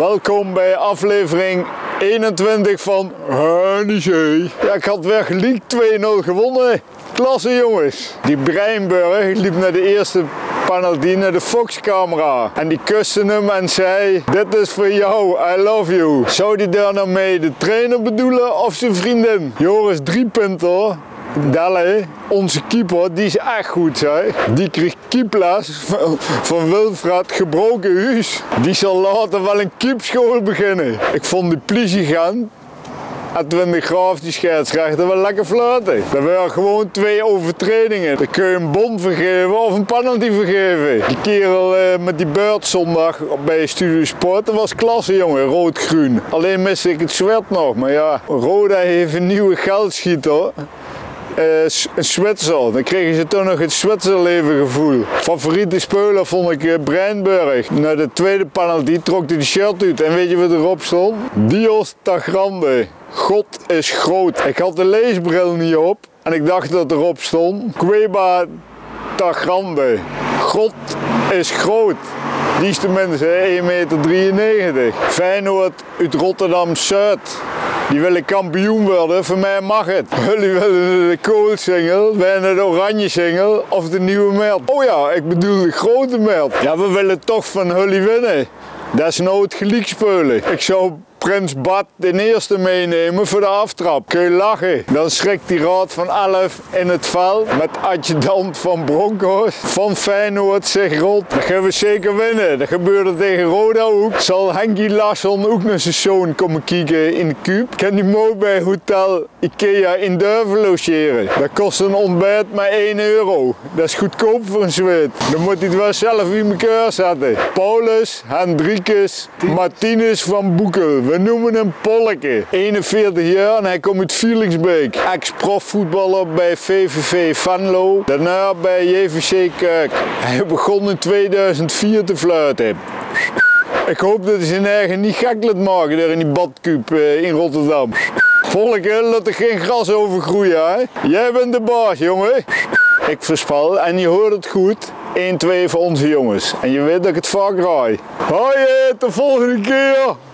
Welkom bij aflevering 21 van Zee. Ja, ik had weer geliek 2-0 gewonnen. Klasse jongens. Die Breinburg liep naar de eerste naar de Fox-camera. En die kuste hem en zei, dit is voor jou, I love you. Zou die daar nou mee de trainer bedoelen of zijn vriendin? Joris Driepunter Dalle, onze keeper, die is echt goed. Hè? Die kreeg keeples van, van Wilfred gebroken huis. Die zal later wel een keepschool beginnen. Ik vond die. En toen de graaf die scheidsrechter wel lekker fluiten. Dat waren gewoon twee overtredingen. Dan kun je een bon vergeven of een penalty vergeven. Die kerel eh, met die beurt zondag bij Studio Sport, dat was klasse jongen, rood-groen. Alleen mis ik het zwet nog, maar ja, Roda heeft een nieuwe geldschieter. Uh, een Zwitser. Dan kregen ze toch nog het Zwitserleven gevoel. Favoriete speler vond ik uh, Breinburg. Na de tweede penalty trok hij de shirt uit. En weet je wat erop stond? Dios Tagrande. God is groot. Ik had de leesbril niet op. En ik dacht dat erop stond. Queba Tagrande. God is groot. Die is tenminste 1,93 meter. Feyenoord uit Rotterdam-Zuid. Die willen kampioen worden, voor mij mag het. Jullie willen de koolsingel, wij de oranje singel of de nieuwe meld. Oh ja, ik bedoel de grote meld. Ja, we willen toch van jullie winnen. Dat is nou gelijk spelen. Ik zou Prins Bad de eerste meenemen voor de aftrap. Kun je lachen. Dan schrikt die raad van 11 in het veld met adjudant van Broncos van Feyenoord zich rot. Dat gaan we zeker winnen. Dat gebeurde tegen Roda ook. Zal Henkie Larsson ook naar zijn zoon komen kijken in de Kuip. Kan die mooi bij Hotel Ikea in Durven logeren. Dat kost een ontbijt maar 1 euro. Dat is goedkoop voor een zweet. Dan moet hij het wel zelf in elkaar zetten. Paulus, Hendrikus, Martinez van Boekel. We noemen hem Polke. 41 jaar en hij komt uit Felixbeek. Ex-profvoetballer bij VVV Venlo. Daarna bij JVC Kuik. Hij begon in 2004 te fluiten. Ik hoop dat hij zijn eigen niet gek laat maken daar in die badkuip eh, in Rotterdam. Volke, laat er geen gras over groeien. Hè? Jij bent de baas, jongen. Ik voorspel, en je hoort het goed, 1-2 voor onze jongens. En je weet dat ik het vaak raai. Hoi, de volgende keer!